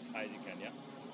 as high as you can, yeah?